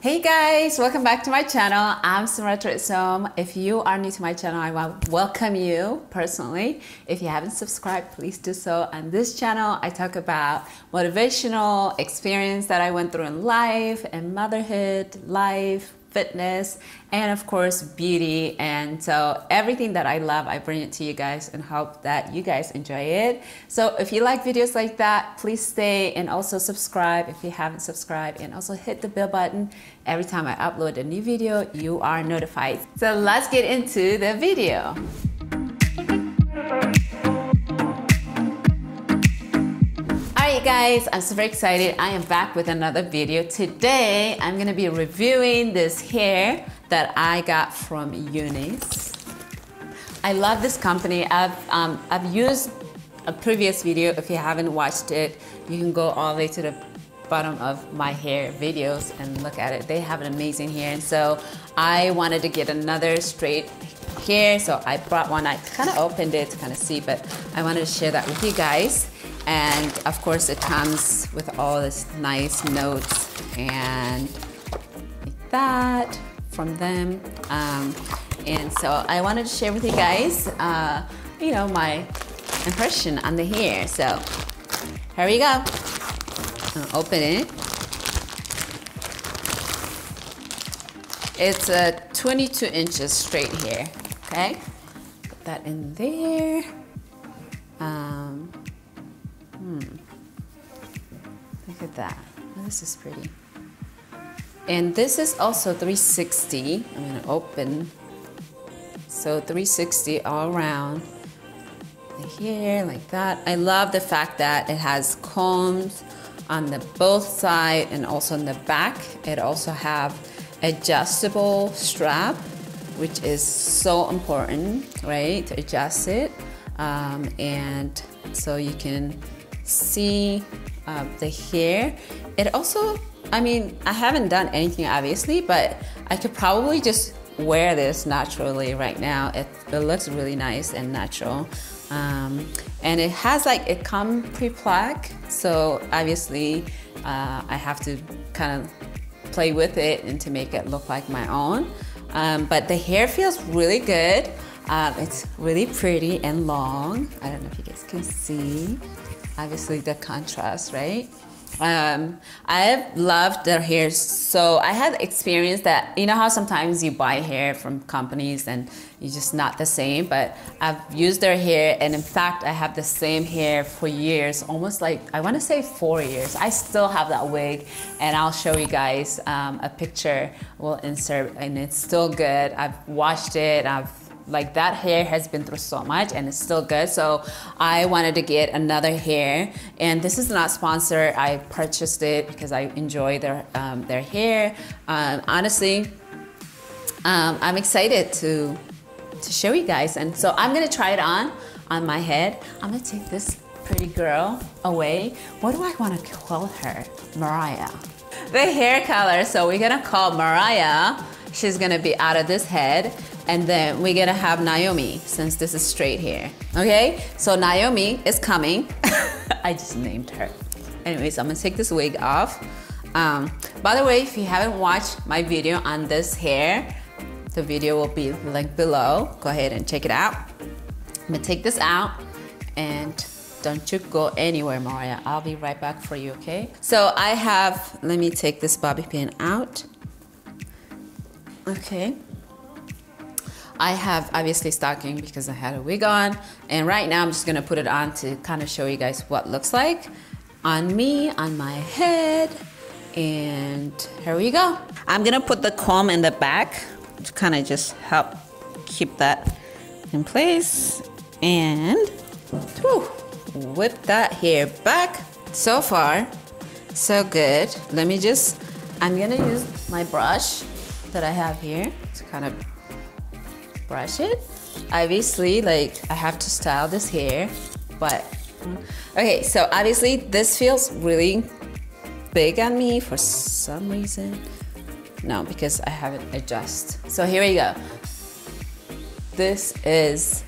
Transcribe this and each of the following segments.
Hey guys, welcome back to my channel. I'm Semret Russom. If you are new to my channel, I want to welcome you personally. If you haven't subscribed, please do so. On this channel, I talk about motivational experience that I went through in life and motherhood, life, fitness, and of course, beauty. And so everything that I love, I bring it to you guys and hope that you guys enjoy it. So if you like videos like that, please stay and also subscribe if you haven't subscribed and also hit the bell button. Every time I upload a new video, you are notified. So let's get into the video. Guys, I'm super excited. I am back with another video. Today, I'm gonna be reviewing this hair that I got from Unice. I love this company. I've, um, I've used a previous video. If you haven't watched it, you can go all the way to the bottom of my hair videos and look at it. They have an amazing hair. And so I wanted to get another straight hair. So I brought one. I kind of opened it to kind of see, but I wanted to share that with you guys. And of course it comes with all this nice notes and like that from them. Um, and so I wanted to share with you guys, uh, you know, my impression on the hair. So here we go. Open it. It's a 22 inches straight hair, okay? Put that in there. Um, Look at that. This is pretty. And this is also 360. I'm going to open. So 360 all around here like that. I love the fact that it has combs on the both side and also on the back. It also have adjustable strap, which is so important, right? To adjust it. Um, and so you can see uh, the hair. It also, I mean, I haven't done anything obviously, but I could probably just wear this naturally right now. It, it looks really nice and natural. Um, and it has like, it come pre-pluck, so obviously uh, I have to kind of play with it and to make it look like my own. Um, but the hair feels really good. Um, it's really pretty and long. I don't know if you guys can see obviously the contrast, right? Um, I've loved their hair. So I had experience that, you know how sometimes you buy hair from companies and you're just not the same, but I've used their hair and in fact, I have the same hair for years, almost like, I wanna say four years. I still have that wig and I'll show you guys um, a picture we'll insert and it's still good. I've washed it, I've like that hair has been through so much and it's still good. So i wanted to get another hair. And this is not sponsored. I purchased it because i enjoy their um, their hair. Um, honestly um, i'm excited to to show you guys. And so i'm gonna try it on on my head. I'm gonna take this pretty girl away. What do i want to call her? Mariah. The hair color. So we're gonna call mariah. She's gonna be out of this head and then we're gonna have Naomi since this is straight hair. Okay, so Naomi is coming. I just named her. Anyways, I'm gonna take this wig off. Um, by the way, if you haven't watched my video on this hair, the video will be linked below. Go ahead and check it out. I'm gonna take this out and don't you go anywhere, Maria. I'll be right back for you, okay? So I have, let me take this bobby pin out. Okay. I have obviously stocking because I had a wig on and right now I'm just gonna put it on to kind of show you guys what looks like on me, on my head and here we go. I'm gonna put the comb in the back to kind of just help keep that in place and whew, whip that hair back. So far, so good. Let me just, I'm gonna use my brush that I have here to kind of brush it. Obviously, like I have to style this hair, but okay, so obviously this feels really big on me for some reason. No, because I haven't adjusted. So here we go. This is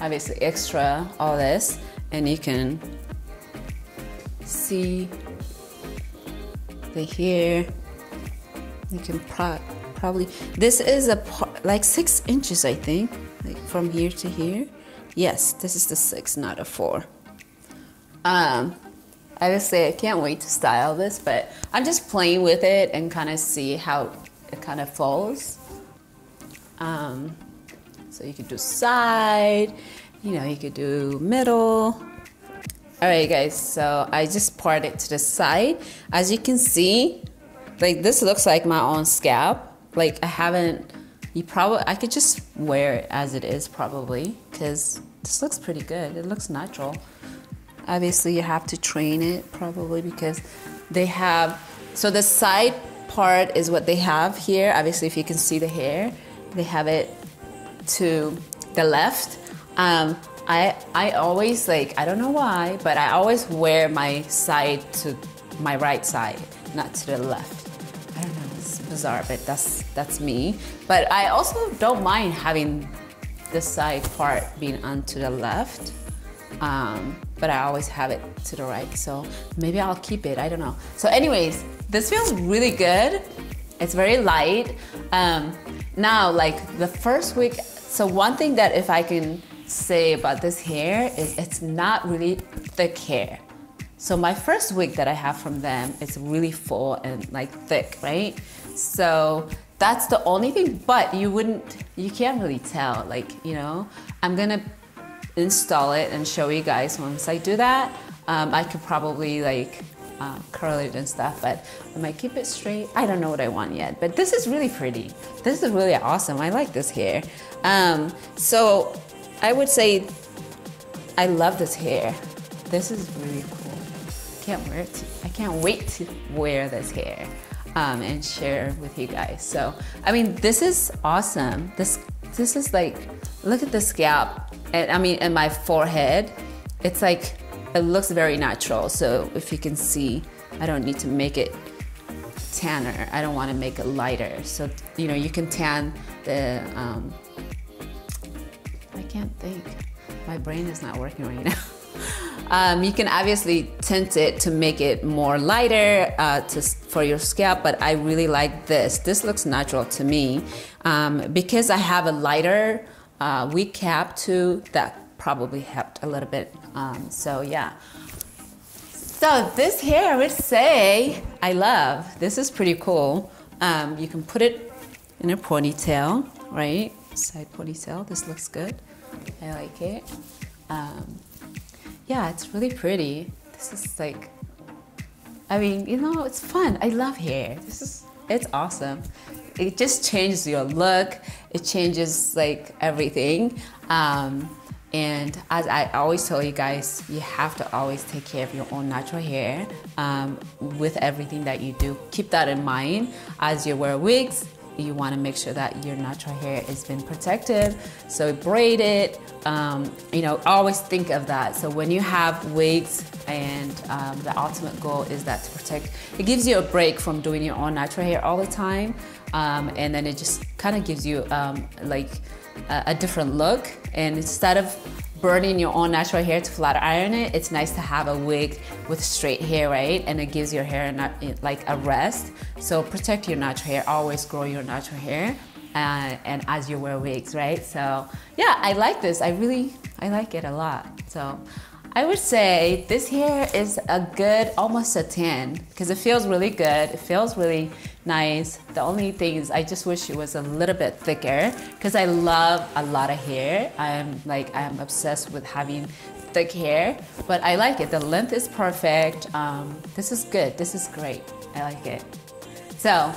obviously extra, all this, and you can see the hair you can pro probably, this is a part like six inches, I think, like from here to here. Yes, this is the six, not a four. Um, I just say I can't wait to style this, but I'm just playing with it and kind of see how it kind of falls. Um, so you could do side, you know, you could do middle. All right, guys, so I just part it to the side. As you can see, like this looks like my own scalp. Like I haven't, you probably, I could just wear it as it is probably because this looks pretty good. It looks natural. Obviously you have to train it probably because they have, so the side part is what they have here. Obviously if you can see the hair, they have it to the left. Um, I, I always like, I don't know why, but I always wear my side to my right side, not to the left. Bizarre, but that's, that's me. But I also don't mind having the side part being onto the left. Um, but I always have it to the right. So maybe I'll keep it, I don't know. So anyways, this feels really good. It's very light. Um, now, like the first week, so one thing that if I can say about this hair is it's not really thick hair. So my first wig that I have from them is really full and like thick, right? So that's the only thing, but you wouldn't, you can't really tell. Like, you know, I'm gonna install it and show you guys once I do that. Um, I could probably like uh, curl it and stuff, but I might keep it straight. I don't know what I want yet, but this is really pretty. This is really awesome. I like this hair. Um, so I would say I love this hair. This is really cool. Can't wear it. To, I can't wait to wear this hair um, and share with you guys. So, I mean, this is awesome. This this is like, look at the scalp. And I mean, and my forehead. It's like it looks very natural. So if you can see, I don't need to make it tanner. I don't want to make it lighter. So, you know, you can tan the, um, I can't think. My brain is not working right now. Um, you can obviously tint it to make it more lighter uh, to, for your scalp, but I really like this. This looks natural to me. Um, because I have a lighter uh, wig cap too, that probably helped a little bit. Um, so yeah. So this hair, I would say, I love. This is pretty cool. Um, you can put it in a ponytail, right? Side ponytail, this looks good. I like it. Um, yeah, it's really pretty. This is like, I mean, you know, it's fun. I love hair. This is, it's awesome. It just changes your look. It changes like everything. Um, and as I always tell you guys, you have to always take care of your own natural hair um, with everything that you do. Keep that in mind as you wear wigs. You want to make sure that your natural hair has been protected. So braid it. Um, you know, always think of that. So when you have wigs, and um, the ultimate goal is that to protect. It gives you a break from doing your own natural hair all the time, um, and then it just kind of gives you um, like a, a different look. And instead of burning your own natural hair to flat iron it, it's nice to have a wig with straight hair, right? And it gives your hair not, like a rest. So protect your natural hair, always grow your natural hair. Uh, and as you wear wigs, right? So yeah, I like this. I really, I like it a lot. So I would say this hair is a good, almost a 10, because it feels really good. It feels really nice. The only thing is I just wish it was a little bit thicker because I love a lot of hair. I'm like, I'm obsessed with having thick hair, but I like it. The length is perfect. Um, this is good. This is great. I like it. So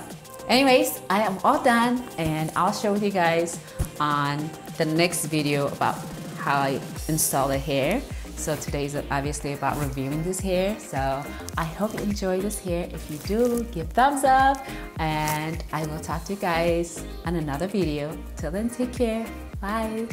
anyways, I am all done and I'll share with you guys on the next video about how I install the hair. So today is obviously about reviewing this hair. So I hope you enjoy this hair. If you do, give thumbs up and I will talk to you guys on another video. Till then, take care. Bye.